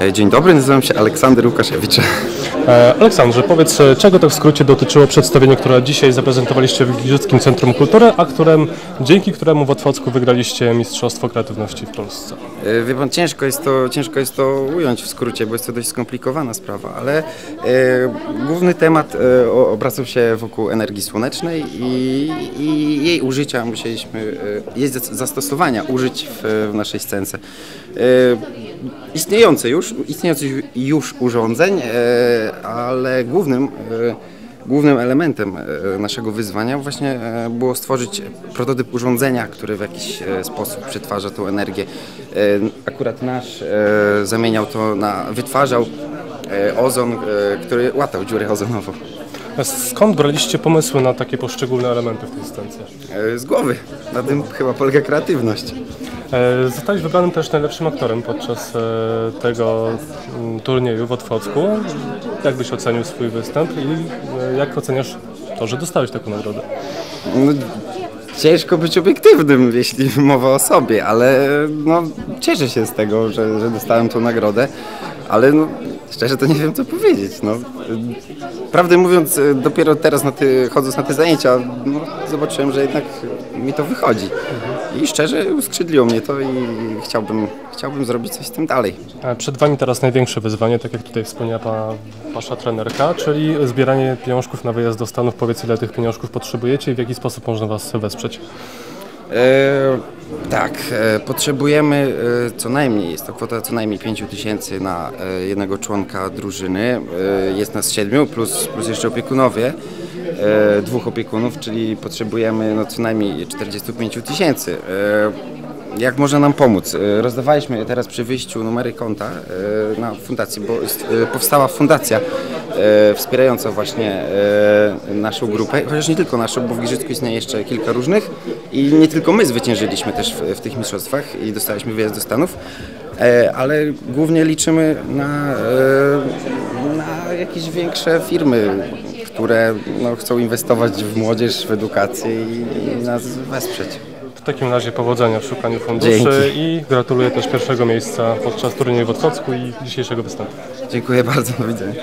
E, Dzień dobry, nazywam się Aleksander Łukaszewicz. E, Aleksandrze, powiedz, e, czego to w skrócie dotyczyło przedstawienie, które dzisiaj zaprezentowaliście w Giżyckim Centrum Kultury, a którym, dzięki któremu w Otwocku wygraliście Mistrzostwo Kreatywności w Polsce? Wie pan, ciężko jest, to, ciężko jest to ująć w skrócie, bo jest to dość skomplikowana sprawa, ale e, główny temat e, obracał się wokół energii słonecznej i, i jej użycia musieliśmy, e, jej zas- zastosowania użyć w, w naszej scence. E, istniejące już, istniejących już urządzeń, e, ale głównym e, Głównym elementem e, naszego wyzwania właśnie było stworzyć prototyp urządzenia, które w jakiś sposób przetwarza tą energię. Akurat nasz zamieniał to na, wytwarzał ozon, który łatał dziurę ozonową. Skąd braliście pomysły na takie poszczególne elementy w tej scence? E, Z głowy. Na tym chyba polega kreatywność. E, Zostałeś wybranym też najlepszym aktorem podczas e, tego mm, turnieju w Otwocku. Jak byś ocenił swój występ i jak oceniasz to, że dostałeś taką nagrodę? No, ciężko być obiektywnym, jeśli mowa o sobie, ale no, cieszę się z tego, że, że dostałem tą nagrodę, ale no, szczerze to nie wiem co powiedzieć. No. Prawdę mówiąc, dopiero teraz na ty, chodząc na te zajęcia, no, zobaczyłem, że jednak mi to wychodzi. I szczerze uskrzydliło mnie to i chciałbym, chciałbym zrobić coś z tym dalej. Przed Wami teraz największe wyzwanie, tak jak tutaj wspomniała Wasza trenerka, czyli zbieranie pieniążków na wyjazd do Stanów. Powiedz, ile tych pieniążków potrzebujecie i w jaki sposób można Was wesprzeć? E, tak, e, potrzebujemy e, co najmniej, jest to kwota co najmniej 5 tysięcy na e, jednego członka drużyny. E, jest nas siedmiu plus, plus jeszcze opiekunowie, dwóch opiekunów, czyli potrzebujemy no, co najmniej 45 tysięcy. E, jak można nam pomóc? E, Rozdawaliśmy teraz przy wyjściu numery konta e, na fundacji, bo e, powstała fundacja e, wspierająca właśnie e, naszą grupę, chociaż nie tylko naszą, bo w Giżycku istnieje jeszcze kilka różnych i nie tylko my zwyciężyliśmy też w, tych mistrzostwach i dostaliśmy wyjazd do Stanów, e, ale głównie liczymy na, e, na jakieś większe firmy, które no, chcą inwestować w młodzież, w edukację i, i nas wesprzeć. W takim razie powodzenia w szukaniu funduszy Dzięki. i gratuluję też pierwszego miejsca podczas turnieju w Otwocku i dzisiejszego występu. Dziękuję bardzo, do widzenia.